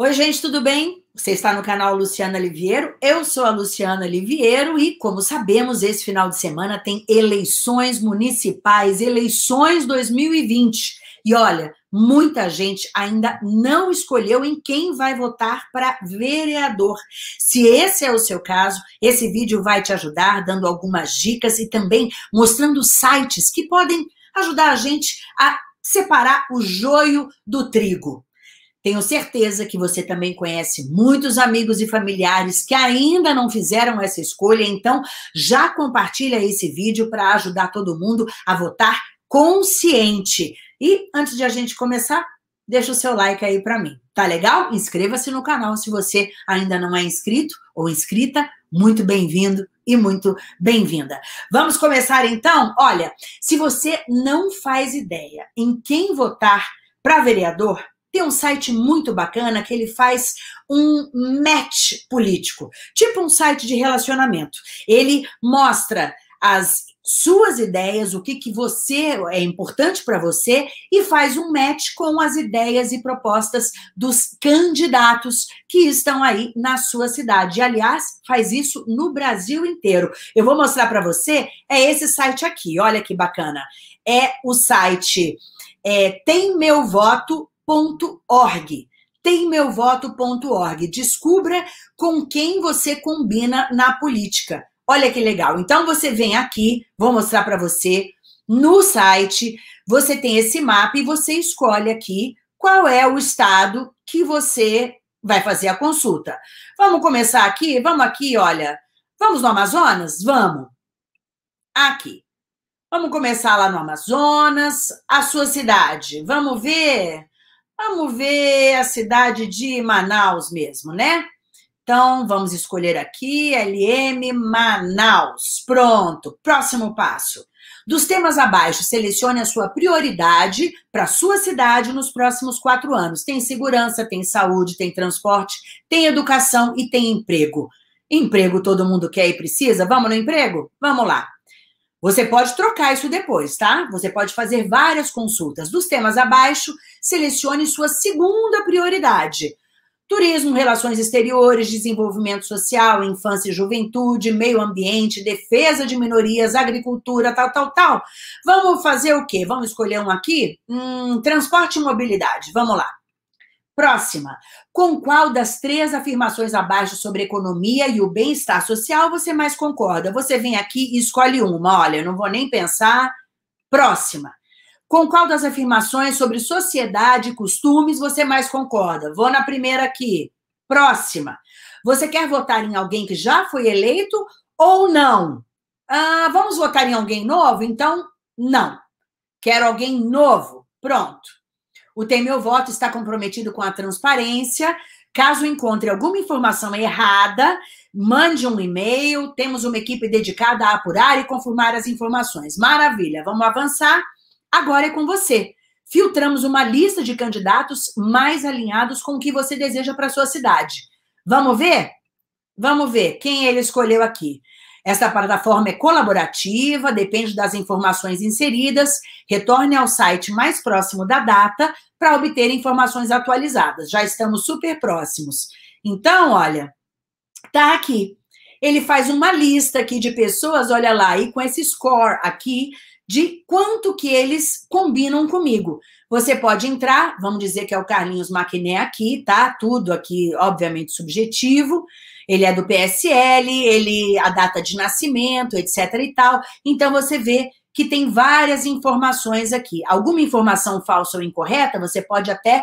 Oi, gente, tudo bem? Você está no canal Luciana Liviero. Eu sou a Luciana Liviero e, como sabemos, esse final de semana tem eleições municipais, eleições 2020. E olha, muita gente ainda não escolheu em quem vai votar para vereador. Se esse é o seu caso, esse vídeo vai te ajudar, dando algumas dicas e também mostrando sites que podem ajudar a gente a separar o joio do trigo. Tenho certeza que você também conhece muitos amigos e familiares que ainda não fizeram essa escolha, então já compartilha esse vídeo para ajudar todo mundo a votar consciente. E antes de a gente começar, deixa o seu like aí para mim. Tá legal? Inscreva-se no canal se você ainda não é inscrito ou inscrita. Muito bem-vindo e muito bem-vinda. Vamos começar então? Olha, se você não faz ideia em quem votar para vereador, tem um site muito bacana que ele faz um match político, tipo um site de relacionamento. Ele mostra as suas ideias, o que, que você é importante para você e faz um match com as ideias e propostas dos candidatos que estão aí na sua cidade. E, aliás, faz isso no Brasil inteiro. Eu vou mostrar para você, é esse site aqui, olha que bacana. É o site é, Tem Meu Voto temmeuvoto.org. Temmeuvoto.org. Descubra com quem você combina na política. Olha que legal. Então você vem aqui, vou mostrar para você no site, você tem esse mapa e você escolhe aqui qual é o estado que você vai fazer a consulta. Vamos começar aqui? Vamos aqui, olha. Vamos no Amazonas? Vamos. Aqui. Vamos começar lá no Amazonas. A sua cidade. Vamos ver. Vamos ver a cidade de Manaus mesmo, né? Então, vamos escolher aqui, LM Manaus. Pronto, próximo passo. Dos temas abaixo, selecione a sua prioridade para sua cidade nos próximos quatro anos. Tem segurança, tem saúde, tem transporte, tem educação e tem emprego. Emprego todo mundo quer e precisa? Vamos no emprego? Vamos lá. Você pode trocar isso depois, tá? Você pode fazer várias consultas. Dos temas abaixo, selecione sua segunda prioridade. Turismo, relações exteriores, desenvolvimento social, infância e juventude, meio ambiente, defesa de minorias, agricultura, tal, tal, tal. Vamos fazer o quê? Vamos escolher um aqui? Hum, transporte e mobilidade. Vamos lá. Próxima. Com qual das três afirmações abaixo sobre economia e o bem-estar social você mais concorda? Você vem aqui e escolhe uma. Olha, não vou nem pensar. Próxima. Com qual das afirmações sobre sociedade e costumes você mais concorda? Vou na primeira aqui. Próxima. Você quer votar em alguém que já foi eleito ou não? Ah, vamos votar em alguém novo? Então, não. Quero alguém novo. Pronto. O Tem Meu Voto está comprometido com a transparência. Caso encontre alguma informação errada, mande um e-mail. Temos uma equipe dedicada a apurar e confirmar as informações. Maravilha, vamos avançar. Agora é com você. Filtramos uma lista de candidatos mais alinhados com o que você deseja para sua cidade. Vamos ver? Vamos ver quem ele escolheu aqui. Esta plataforma é colaborativa, depende das informações inseridas. Retorne ao site mais próximo da data para obter informações atualizadas. Já estamos super próximos. Então, olha, tá aqui. Ele faz uma lista aqui de pessoas, olha lá, e com esse score aqui de quanto que eles combinam comigo. Você pode entrar, vamos dizer que é o Carlinhos Maquiné aqui, tá? Tudo aqui, obviamente, subjetivo ele é do PSL, ele a data de nascimento, etc e tal. Então você vê que tem várias informações aqui. Alguma informação falsa ou incorreta, você pode até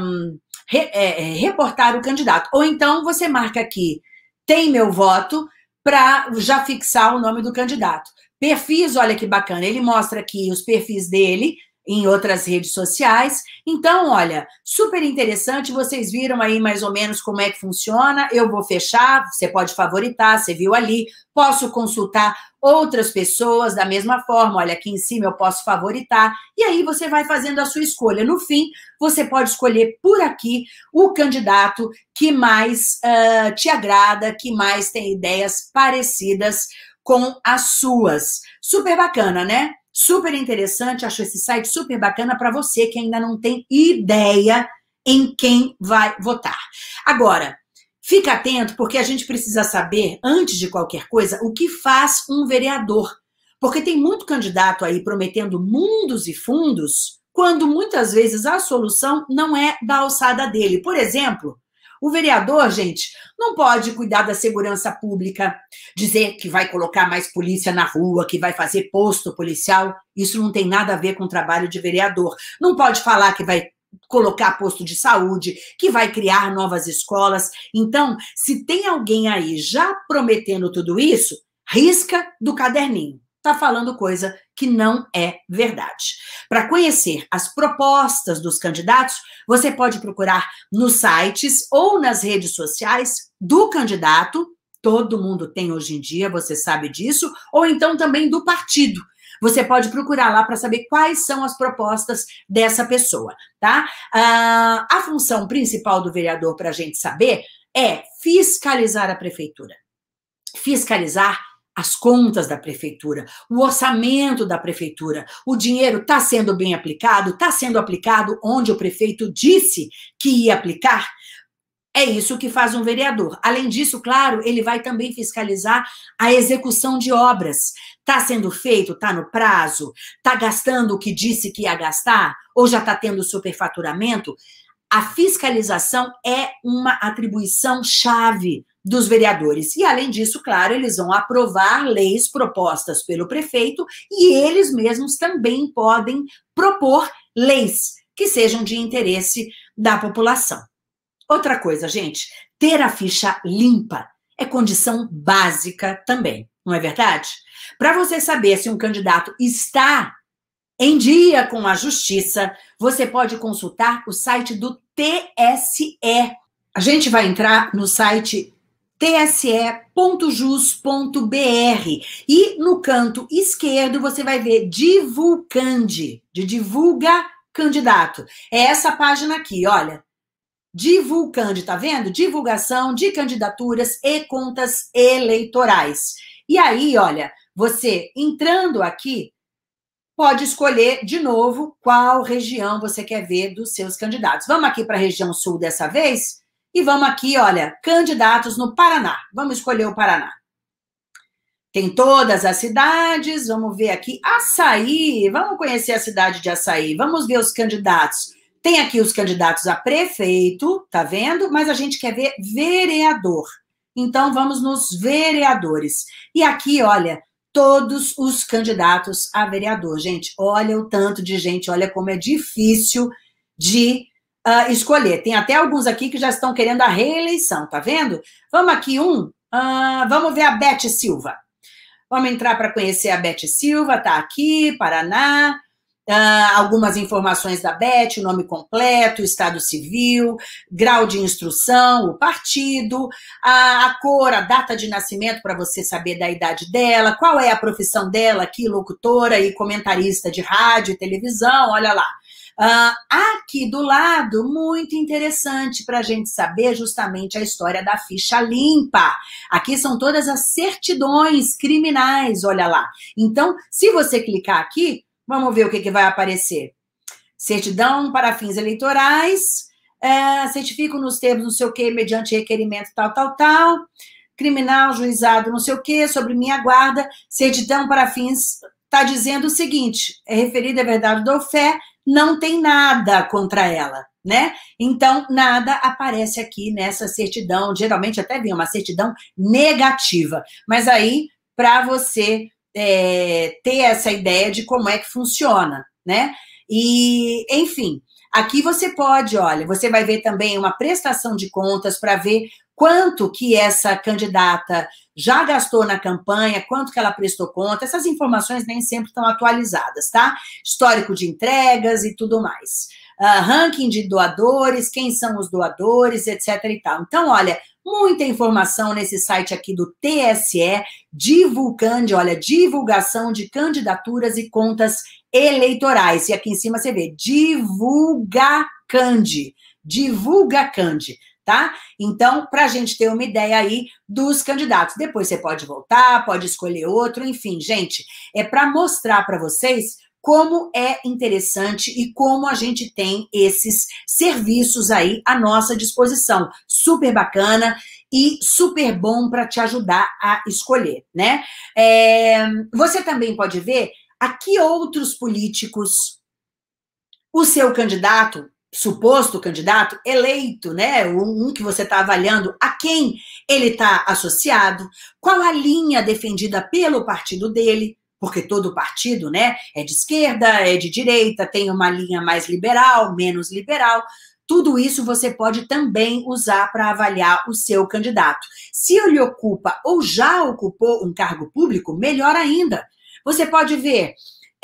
um, re, é, é, reportar o candidato. Ou então você marca aqui, tem meu voto, para já fixar o nome do candidato. Perfis, olha que bacana, ele mostra aqui os perfis dele, em outras redes sociais. Então, olha, super interessante. Vocês viram aí mais ou menos como é que funciona. Eu vou fechar, você pode favoritar, você viu ali. Posso consultar outras pessoas da mesma forma. Olha, aqui em cima eu posso favoritar. E aí você vai fazendo a sua escolha. No fim, você pode escolher por aqui o candidato que mais uh, te agrada, que mais tem ideias parecidas com as suas. Super bacana, né? Super interessante, acho esse site super bacana para você que ainda não tem ideia em quem vai votar. Agora, fica atento, porque a gente precisa saber, antes de qualquer coisa, o que faz um vereador. Porque tem muito candidato aí prometendo mundos e fundos, quando muitas vezes a solução não é da alçada dele. Por exemplo, o vereador, gente, não pode cuidar da segurança pública, dizer que vai colocar mais polícia na rua, que vai fazer posto policial. Isso não tem nada a ver com o trabalho de vereador. Não pode falar que vai colocar posto de saúde, que vai criar novas escolas. Então, se tem alguém aí já prometendo tudo isso, risca do caderninho está falando coisa que não é verdade. Para conhecer as propostas dos candidatos, você pode procurar nos sites ou nas redes sociais do candidato, todo mundo tem hoje em dia, você sabe disso, ou então também do partido. Você pode procurar lá para saber quais são as propostas dessa pessoa, tá? Ah, a função principal do vereador, para a gente saber, é fiscalizar a prefeitura. Fiscalizar as contas da prefeitura, o orçamento da prefeitura, o dinheiro está sendo bem aplicado, está sendo aplicado onde o prefeito disse que ia aplicar. É isso que faz um vereador. Além disso, claro, ele vai também fiscalizar a execução de obras. Está sendo feito? Está no prazo? Está gastando o que disse que ia gastar? Ou já está tendo superfaturamento? A fiscalização é uma atribuição chave dos vereadores. E, além disso, claro, eles vão aprovar leis propostas pelo prefeito e eles mesmos também podem propor leis que sejam de interesse da população. Outra coisa, gente, ter a ficha limpa é condição básica também, não é verdade? Para você saber se um candidato está em dia com a justiça, você pode consultar o site do TSE. A gente vai entrar no site tse.jus.br. E no canto esquerdo você vai ver Divulcande, de divulga candidato. É essa página aqui, olha. Divulcande, tá vendo? Divulgação de candidaturas e contas eleitorais. E aí, olha, você entrando aqui, pode escolher de novo qual região você quer ver dos seus candidatos. Vamos aqui para a região sul dessa vez? E vamos aqui, olha, candidatos no Paraná. Vamos escolher o Paraná. Tem todas as cidades, vamos ver aqui. Açaí, vamos conhecer a cidade de Açaí, vamos ver os candidatos. Tem aqui os candidatos a prefeito, tá vendo? Mas a gente quer ver vereador. Então vamos nos vereadores. E aqui, olha, todos os candidatos a vereador. Gente, olha o tanto de gente, olha como é difícil de uh, escolher. Tem até alguns aqui que já estão querendo a reeleição, tá vendo? Vamos aqui um, uh, vamos ver a Beth Silva. Vamos entrar para conhecer a Beth Silva, tá aqui, Paraná. Uh, algumas informações da Beth, o nome completo, estado civil, grau de instrução, o partido, a, a cor, a data de nascimento para você saber da idade dela, qual é a profissão dela aqui, locutora e comentarista de rádio e televisão, olha lá. Uh, aqui do lado, muito interessante para a gente saber justamente a história da ficha limpa. Aqui são todas as certidões criminais, olha lá. Então, se você clicar aqui, vamos ver o que, que vai aparecer. Certidão para fins eleitorais, é, certifico nos termos não sei o que, mediante requerimento tal, tal, tal, criminal, juizado não sei o que, sobre minha guarda, certidão para fins, está dizendo o seguinte, é referida à verdade do fé, não tem nada contra ela, né? Então, nada aparece aqui nessa certidão. Geralmente até vem uma certidão negativa. Mas aí, para você é, ter essa ideia de como é que funciona, né? E, enfim, aqui você pode, olha, você vai ver também uma prestação de contas para ver quanto que essa candidata já gastou na campanha, quanto que ela prestou conta, essas informações nem sempre estão atualizadas, tá? Histórico de entregas e tudo mais. Uh, ranking de doadores, quem são os doadores, etc e tal. Então, olha, muita informação nesse site aqui do TSE, divulgando, olha, divulgação de candidaturas e contas eleitorais. E aqui em cima você vê, divulga Cande, divulga Cande tá? Então, para a gente ter uma ideia aí dos candidatos. Depois você pode voltar, pode escolher outro, enfim, gente, é para mostrar para vocês como é interessante e como a gente tem esses serviços aí à nossa disposição. Super bacana e super bom para te ajudar a escolher, né? É, você também pode ver a que outros políticos o seu candidato, suposto candidato, eleito, né? Um que você está avaliando, a quem ele está associado, qual a linha defendida pelo partido dele, porque todo partido, né, é de esquerda, é de direita, tem uma linha mais liberal, menos liberal. Tudo isso você pode também usar para avaliar o seu candidato. Se ele ocupa ou já ocupou um cargo público, melhor ainda. Você pode ver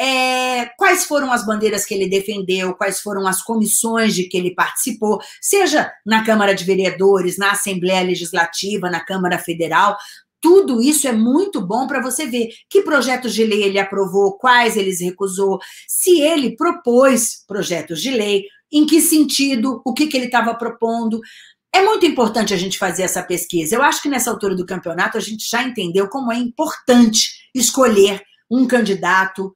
é, quais foram as bandeiras que ele defendeu, quais foram as comissões de que ele participou, seja na Câmara de Vereadores, na Assembleia Legislativa, na Câmara Federal. Tudo isso é muito bom para você ver que projetos de lei ele aprovou, quais ele recusou, se ele propôs projetos de lei, em que sentido, o que, que ele estava propondo. É muito importante a gente fazer essa pesquisa. Eu acho que nessa altura do campeonato a gente já entendeu como é importante escolher um candidato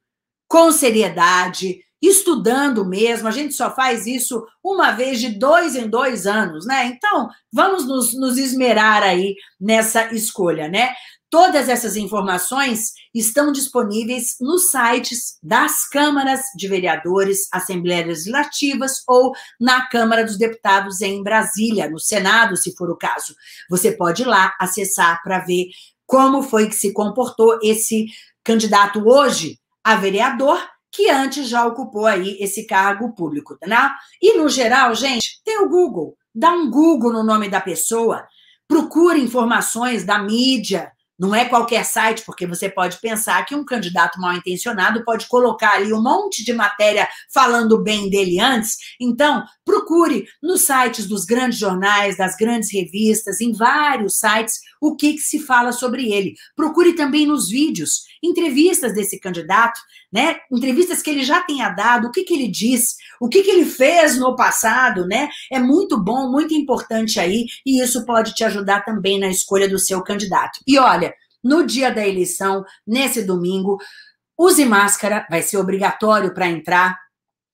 com seriedade, estudando mesmo. A gente só faz isso uma vez de dois em dois anos, né? Então, vamos nos, nos esmerar aí nessa escolha, né? Todas essas informações estão disponíveis nos sites das câmaras de vereadores, assembleias legislativas ou na Câmara dos Deputados em Brasília, no Senado, se for o caso. Você pode ir lá acessar para ver como foi que se comportou esse candidato hoje a vereador que antes já ocupou aí esse cargo público, né? E no geral, gente, tem o Google. Dá um Google no nome da pessoa, procure informações da mídia, não é qualquer site, porque você pode pensar que um candidato mal intencionado pode colocar ali um monte de matéria falando bem dele antes. Então, procure nos sites dos grandes jornais, das grandes revistas, em vários sites, o que, que se fala sobre ele. Procure também nos vídeos, entrevistas desse candidato, né? Entrevistas que ele já tenha dado, o que, que ele diz, o que, que ele fez no passado, né? É muito bom, muito importante aí, e isso pode te ajudar também na escolha do seu candidato. E olha, no dia da eleição, nesse domingo, use máscara, vai ser obrigatório para entrar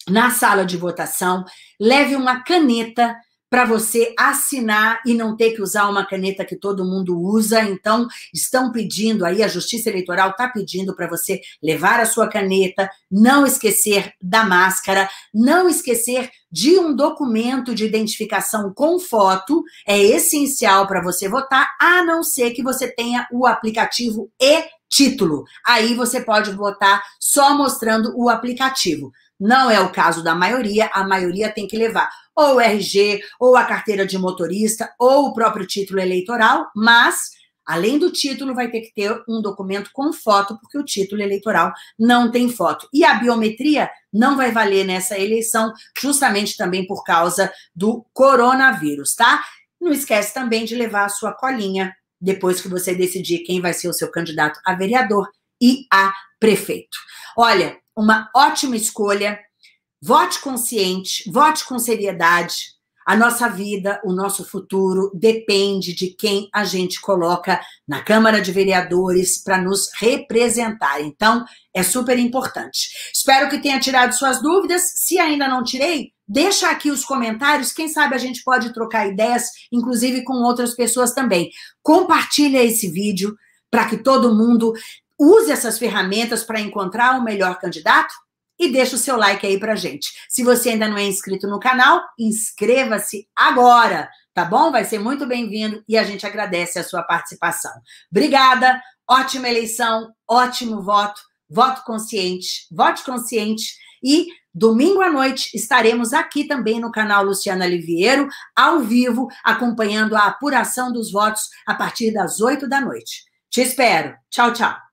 na sala de votação, leve uma caneta para você assinar e não ter que usar uma caneta que todo mundo usa. Então, estão pedindo aí, a Justiça Eleitoral está pedindo para você levar a sua caneta, não esquecer da máscara, não esquecer de um documento de identificação com foto, é essencial para você votar, a não ser que você tenha o aplicativo e título. Aí você pode votar só mostrando o aplicativo. Não é o caso da maioria, a maioria tem que levar ou o RG, ou a carteira de motorista, ou o próprio título eleitoral, mas além do título, vai ter que ter um documento com foto, porque o título eleitoral não tem foto. E a biometria não vai valer nessa eleição, justamente também por causa do coronavírus, tá? Não esquece também de levar a sua colinha depois que você decidir quem vai ser o seu candidato a vereador e a prefeito. Olha, uma ótima escolha Vote consciente, vote com seriedade. A nossa vida, o nosso futuro depende de quem a gente coloca na Câmara de Vereadores para nos representar. Então, é super importante. Espero que tenha tirado suas dúvidas. Se ainda não tirei, deixa aqui os comentários. Quem sabe a gente pode trocar ideias, inclusive com outras pessoas também. Compartilha esse vídeo para que todo mundo use essas ferramentas para encontrar o melhor candidato e deixa o seu like aí pra gente. Se você ainda não é inscrito no canal, inscreva-se agora, tá bom? Vai ser muito bem-vindo e a gente agradece a sua participação. Obrigada, ótima eleição, ótimo voto, voto consciente, vote consciente e domingo à noite estaremos aqui também no canal Luciana Liviero, ao vivo, acompanhando a apuração dos votos a partir das oito da noite. Te espero. Tchau, tchau.